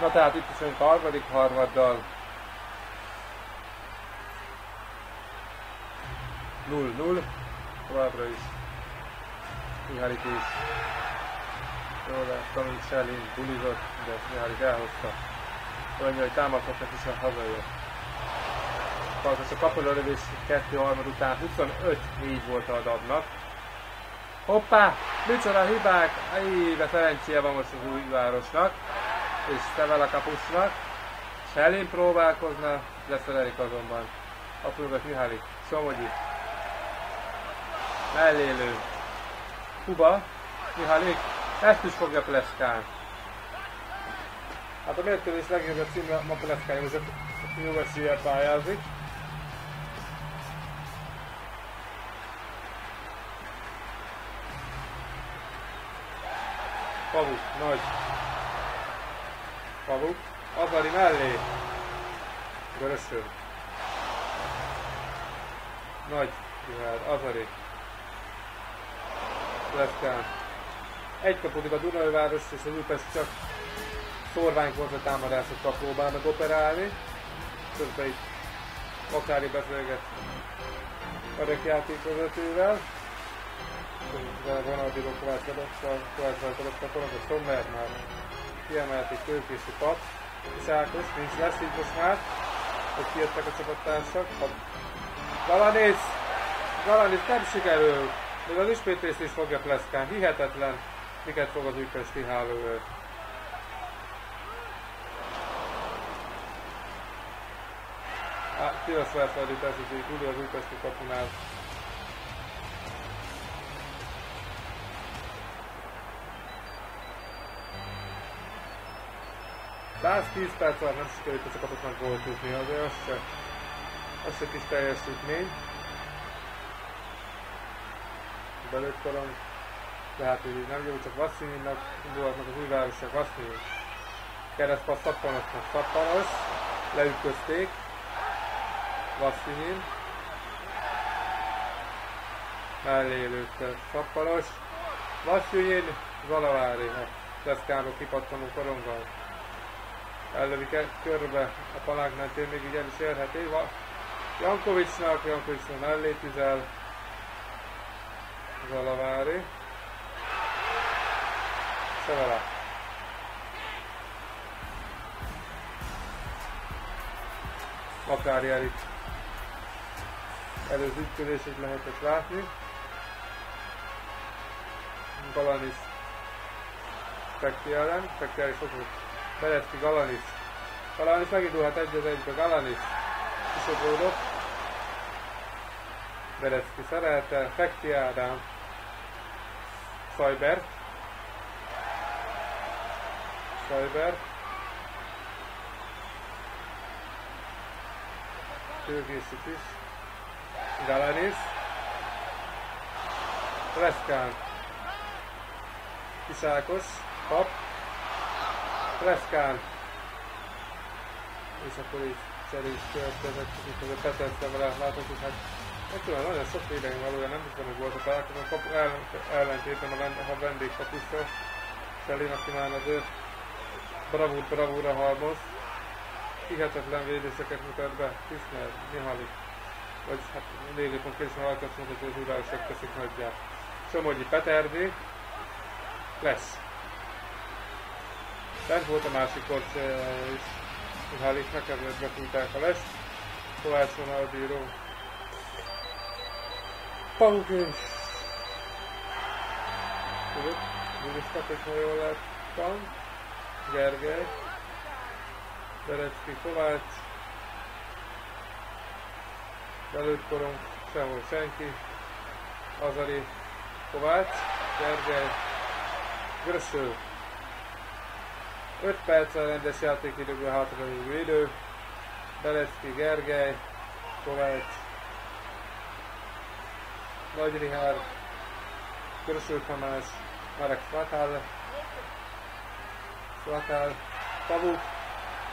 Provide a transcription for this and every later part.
Na tehát itt is a harmadik harmaddal. 0-0. Továbbra is. Mihálik is. Jól láttam, hogy Selin bulizott, de Mihálik elhozta. Mondja, hogy támadhatnak is a hazajött. Kalkas a kapulölövés 2 harmad után 25-4 volt a adabnak. Hoppá! Micsoda hibák! Éve Ferencia van most az új városnak. És Szevel a kapusnak. Selin próbálkozna, leszerelik azonban. Apulgat Mihály, Somogyi. Mellélő. Kuba. Mihály, ezt is fogja pleszkálni. Hát a mérkőzés legjobb című ma ez a New pályázik. Pavuk, nagy. Pavuk. Azari mellé. Görösöm. Nagy. Jöhet. Azari. Leszkán. Egy kapudik a Dunajváros és az Újpest csak szorvány volt a támadásokkal próbál meg operálni. Közben itt Akári beszélget a játékvezetővel de Ronaldinho Kovács adottal, Kovács adott akkor a Sommer már kiemelték tőkési pap, és Ákos, nincs lesz így most már, hogy kijöttek a csapattársak. Galanis! Galanis nem sikerül! Még az ismétlést is fogja pleszkán, hihetetlen, miket fog az Újpesti hálóőr. Tilasz felszabadítás, hogy az Újpesti kapunál 110 perc alatt nem sikerült a csapatoknak gólt jutni, azért az se, az se kis teljesítmény. Belőttalom, de hát így nem jó, csak Vasszininak indulhatnak az újvárosok, Vasszini. Keresztpassz szappanosnak szappanos, leütközték. Vasszinin. Mellé lőtte szappanos. Vasszinin, Zalavári, Deszkánok kipattanó koronggal ellövi körbe a palánk mentén, még így el is érheti. Jankovicsnak, Jankovicsnak mellé tüzel Zalavári. Szevele. Akár Erik előző ütközését lehetett látni. Galanis Pekti ellen, Pekti is Belecki Galanis. Galanis megindulhat egy az egybe. Galanis kisodródott. Berecki szerelte. Fekti Ádám. Szajber. Szajber. Tőgészít is. Galanis. Leszkán. Kisákos. Pap. Leszkán. És akkor így cserés következett, itt az a Peterszemre hogy hát Egyszerűen nagyon sok védelmi valója nem tudom, hogy volt a találkozó, kapu ellen, ellentétben a, vend, a vendégkapussal, Selin, aki már azért bravúr bravúra halmoz, hihetetlen védéseket mutat be, Tiszner, Mihalik, vagy hát lélépont későn alatt mondta, hogy az urálosok teszik nagyját. Somogyi Peterdi, lesz. Bent volt a másik korcs is. Hál' Istennek ezért befújták a lesz. Kovács Ronaldíró. Pahuk és... Tudod, Milistak, hogyha jól láttam. Gergely. Berecki Kovács. Belőtt sehol senki. Azari Kovács. Gergely. Grösső. 5 perccel rendes játékidőből hátralévő idő. Belecki Gergely, Kovács, Nagy Rihár, Köröső Tamás, Marek Svatál, Svatál, Pavuk,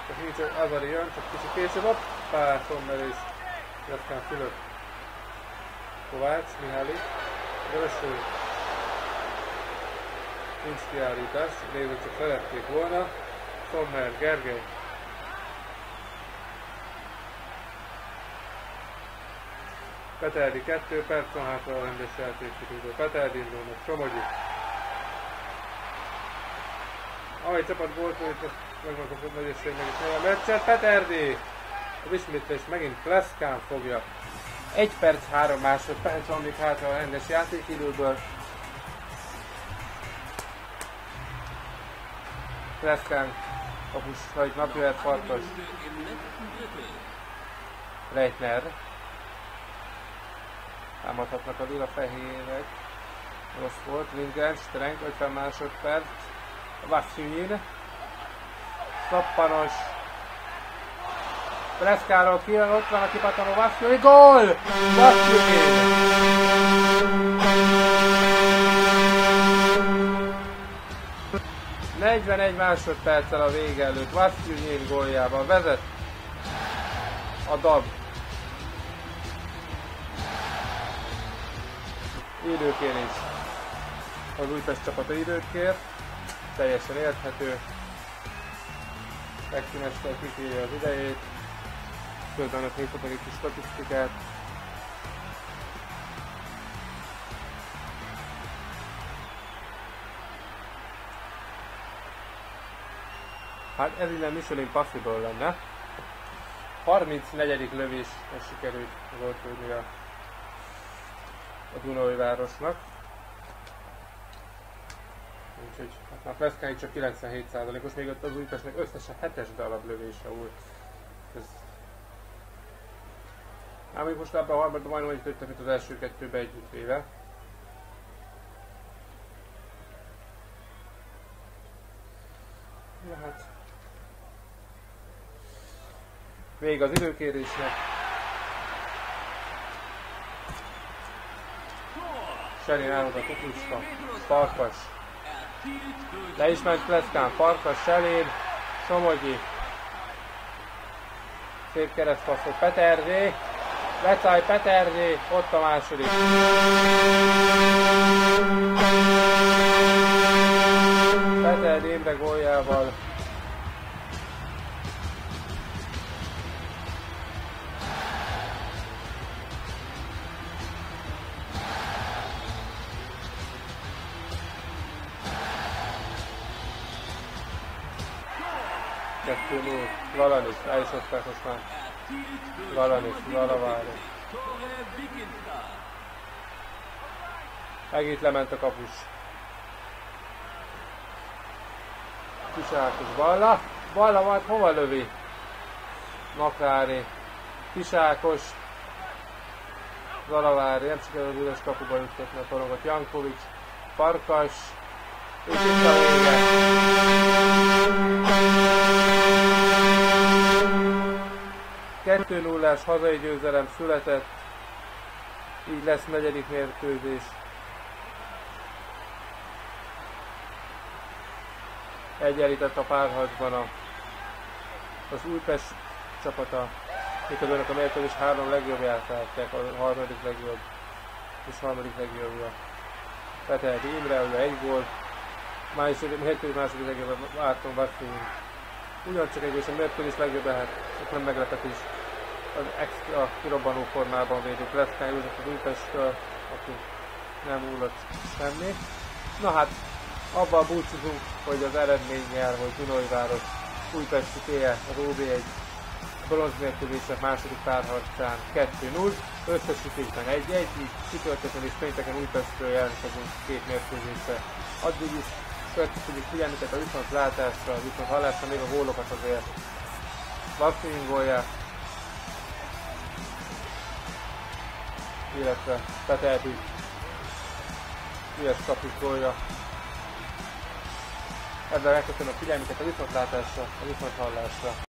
csak nincs Azari jön, csak kicsit később, hoppá, Sommer és Leszkán Fülöp. Kovács, Mihály, Köröső, nincs kiállítás, nézők csak szerették volna. Sommer, Gergely. Peterdi 2 perc van hátra a rendes játékidőből. Peterdi indulnak, Somogyi. Ahogy csapat volt, hogy a nagy esély meg is nyilván meccset. Peterdi! Az ismétlés megint Pleszkán fogja. 1 perc 3 másodperc van még hátra a rendes játékidőből. Pleszkán kapus, vagy napjövet Farkas. Reitner. Támadhatnak a lila fehérek. Rossz volt, Lindgren, Strenk, 50 másodperc. Vasszűnyír. Szappanos. Preszkáról kijön, ott van a kipattanó Vasszűnyír. Gól! Vasszűnyír! 41 másodperccel a vége előtt Vasszűnyír góljával vezet a DAB. Időkérés. Az Újpest csapata időt kér, teljesen érthető. Megszínestel kikírja az idejét, közben egy kis statisztikát. Hát ez innen Michelin Possible lenne. 34. lövésre sikerült volt a, a Dunai városnak. Úgyhogy hát már Pleszkány csak 97%-os, még ott az Újpestnek összesen 7-es darab lövése volt. Ez... Ám még most ebben a harmadban majdnem töttek, mint az első kettőbe együtt Még az időkérésnek. Selin elhoz a kukucska. Farkas. Le is ment Pleszkán. Farkas, Selin. Somogyi. Szép keresztpasszok. Peterzé. Lecáj Peterzé. Ott a második. Peter Imre góljával Kettő null. Valanis, elszokták most már. Valanis, Valavári. Megint lement a kapus. Kisákos Balla. Balla majd hova lövi? Makrári. Kisákos. Zalavári, nem sikerül üres kapuba juttatni a korongot. Jankovics, Farkas, és itt a vége. 2 0 hazai győzelem született, így lesz negyedik mérkőzés. Egyenlített a párharcban a, az Újpest csapata, miközben a mérkőzés három legjobbját látják, a harmadik legjobb és harmadik legjobbja. Peteldi Imre, ugye egy gól, második, mérkőzés második legjobb Árton Basszony. Ugyancsak egy és a mérkőzés legjobb lehet, nem meglepetés az extra kirobbanó formában védők Leszkály József az Újpestől, aki nem úrott semmi. Na hát, abban búcsúzunk, hogy az eredménnyel, hogy Dunajváros Újpesti TE az OB1 bronzmérkőzések második párharcán 2-0, összesítésben 1-1, így csütörtökön és pénteken Újpestről jelentkezünk két mérkőzésre. Addig is következik figyelmüket a viszontlátásra, a viszont hallásra, még a gólokat azért Lasszingolják, illetve Peterdi üres kapitolja. Ebben megköszönöm a figyelmüket a viszontlátásra, a viszonthallásra.